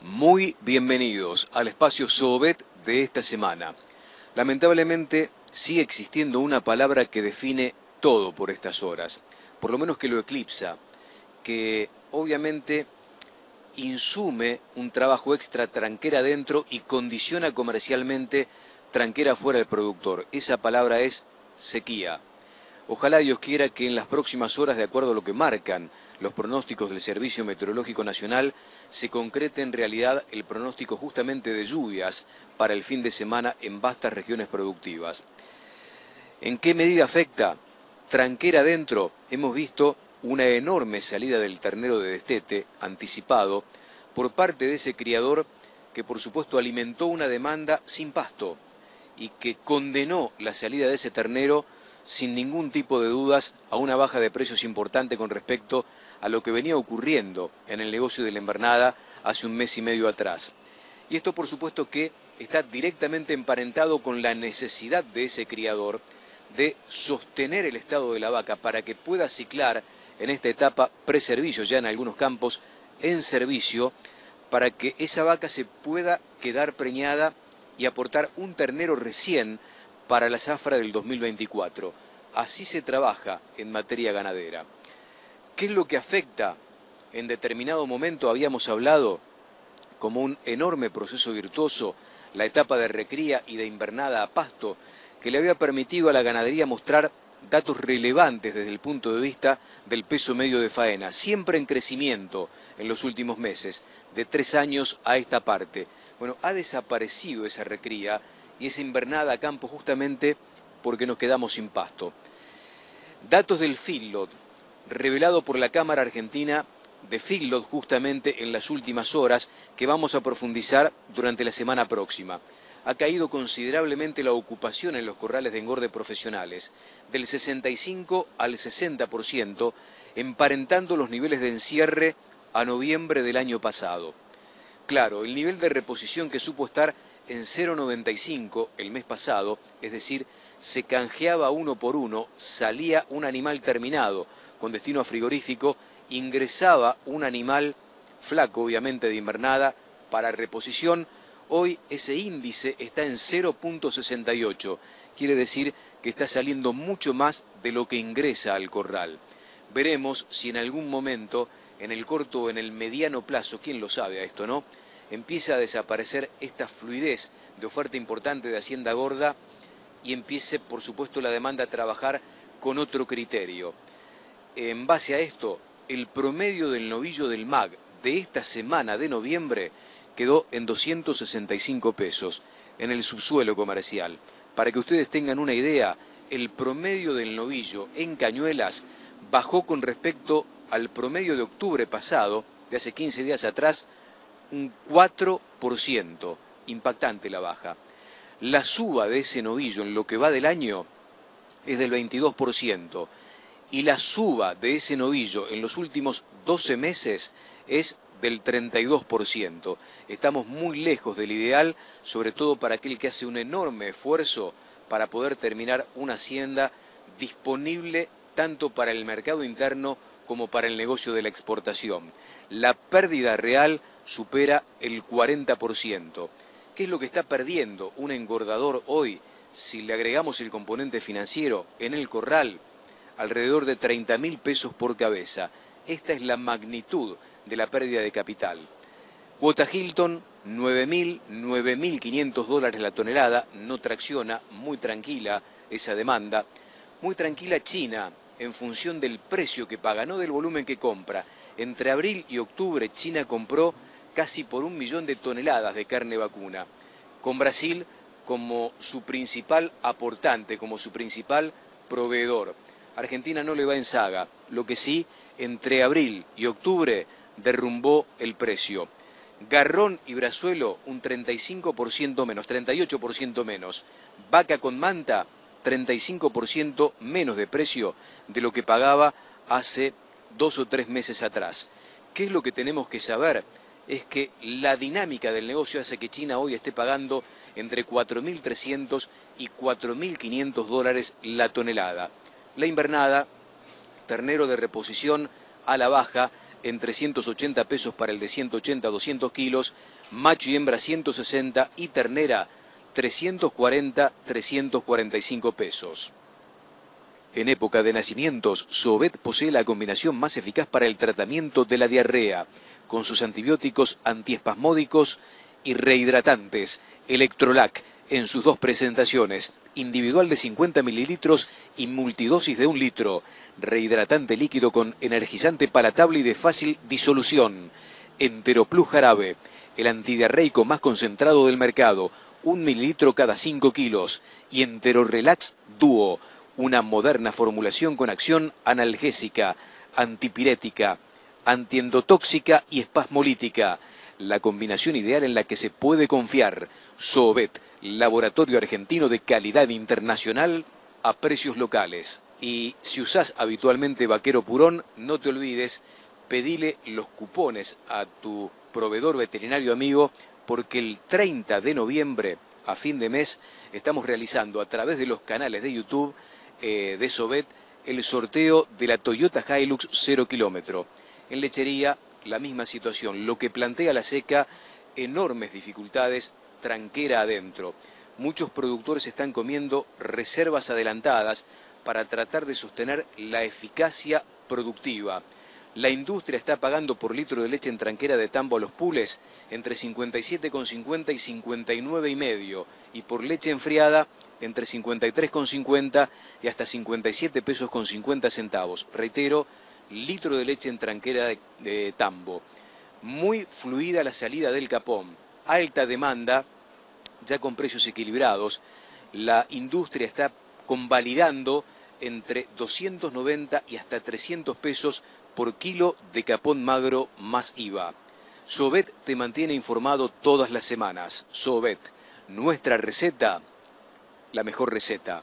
Muy bienvenidos al espacio Sobet de esta semana. Lamentablemente sigue existiendo una palabra que define todo por estas horas, por lo menos que lo eclipsa, que obviamente insume un trabajo extra tranquera dentro y condiciona comercialmente tranquera fuera del productor. Esa palabra es sequía. Ojalá Dios quiera que en las próximas horas, de acuerdo a lo que marcan los pronósticos del Servicio Meteorológico Nacional, se concrete en realidad el pronóstico justamente de lluvias para el fin de semana en vastas regiones productivas. ¿En qué medida afecta? Tranquera adentro, hemos visto una enorme salida del ternero de destete anticipado por parte de ese criador que por supuesto alimentó una demanda sin pasto y que condenó la salida de ese ternero sin ningún tipo de dudas a una baja de precios importante con respecto a lo que venía ocurriendo en el negocio de la invernada hace un mes y medio atrás. Y esto por supuesto que está directamente emparentado con la necesidad de ese criador de sostener el estado de la vaca para que pueda ciclar en esta etapa preservicio, ya en algunos campos en servicio, para que esa vaca se pueda quedar preñada y aportar un ternero recién para la zafra del 2024. Así se trabaja en materia ganadera. ¿Qué es lo que afecta? En determinado momento habíamos hablado como un enorme proceso virtuoso la etapa de recría y de invernada a pasto que le había permitido a la ganadería mostrar datos relevantes desde el punto de vista del peso medio de faena, siempre en crecimiento en los últimos meses, de tres años a esta parte. Bueno, ha desaparecido esa recría y esa invernada a campo justamente porque nos quedamos sin pasto. Datos del feedlot, revelado por la Cámara Argentina de Feedlot justamente en las últimas horas, que vamos a profundizar durante la semana próxima. Ha caído considerablemente la ocupación en los corrales de engorde profesionales, del 65 al 60%, emparentando los niveles de encierre a noviembre del año pasado. Claro, el nivel de reposición que supo estar en 0,95 el mes pasado, es decir, se canjeaba uno por uno, salía un animal terminado, con destino a frigorífico, ingresaba un animal flaco, obviamente de invernada, para reposición. Hoy ese índice está en 0.68. Quiere decir que está saliendo mucho más de lo que ingresa al corral. Veremos si en algún momento, en el corto o en el mediano plazo, quién lo sabe a esto, ¿no? Empieza a desaparecer esta fluidez de oferta importante de Hacienda Gorda y empiece, por supuesto, la demanda a trabajar con otro criterio en base a esto, el promedio del novillo del MAG de esta semana de noviembre quedó en 265 pesos en el subsuelo comercial. Para que ustedes tengan una idea, el promedio del novillo en Cañuelas bajó con respecto al promedio de octubre pasado, de hace 15 días atrás, un 4%. Impactante la baja. La suba de ese novillo en lo que va del año es del 22% y la suba de ese novillo en los últimos 12 meses es del 32%. Estamos muy lejos del ideal, sobre todo para aquel que hace un enorme esfuerzo para poder terminar una hacienda disponible tanto para el mercado interno como para el negocio de la exportación. La pérdida real supera el 40%. ¿Qué es lo que está perdiendo un engordador hoy si le agregamos el componente financiero en el corral? alrededor de 30 mil pesos por cabeza. Esta es la magnitud de la pérdida de capital. Cuota Hilton, 9.000, 9.500 dólares la tonelada, no tracciona, muy tranquila esa demanda. Muy tranquila China, en función del precio que paga, no del volumen que compra. Entre abril y octubre China compró casi por un millón de toneladas de carne vacuna, con Brasil como su principal aportante, como su principal proveedor. Argentina no le va en saga, lo que sí, entre abril y octubre derrumbó el precio. Garrón y Brazuelo un 35% menos, 38% menos. Vaca con manta 35% menos de precio de lo que pagaba hace dos o tres meses atrás. ¿Qué es lo que tenemos que saber? Es que la dinámica del negocio hace que China hoy esté pagando entre 4.300 y 4.500 dólares la tonelada la invernada, ternero de reposición a la baja, en 380 pesos para el de 180 a 200 kilos, macho y hembra 160 y ternera 340, 345 pesos. En época de nacimientos, Sobet posee la combinación más eficaz para el tratamiento de la diarrea, con sus antibióticos antiespasmódicos y rehidratantes, Electrolac, en sus dos presentaciones, individual de 50 mililitros y multidosis de un litro, rehidratante líquido con energizante palatable y de fácil disolución, Enteroplus jarabe, el antidiarreico más concentrado del mercado, un mililitro cada 5 kilos, y Enterorelax Duo, una moderna formulación con acción analgésica, antipirética, antiendotóxica y espasmolítica, la combinación ideal en la que se puede confiar. Sobet, laboratorio argentino de calidad internacional a precios locales. Y si usás habitualmente Vaquero Purón, no te olvides, pedile los cupones a tu proveedor veterinario amigo, porque el 30 de noviembre, a fin de mes, estamos realizando a través de los canales de YouTube eh, de Sobet el sorteo de la Toyota Hilux 0 kilómetro. En lechería, la misma situación, lo que plantea la seca, enormes dificultades, tranquera adentro. Muchos productores están comiendo reservas adelantadas para tratar de sostener la eficacia productiva. La industria está pagando por litro de leche en tranquera de tambo a los pules entre 57,50 y 59,5 y por leche enfriada entre 53,50 y hasta 57 pesos con 50 centavos. Reitero, litro de leche en tranquera de, tambo. Muy fluida la salida del capón, alta demanda, ya con precios equilibrados. La industria está convalidando entre 290 y hasta 300 pesos por kilo de capón magro más IVA. Sobet te mantiene informado todas las semanas. Sobet, nuestra receta, la mejor receta.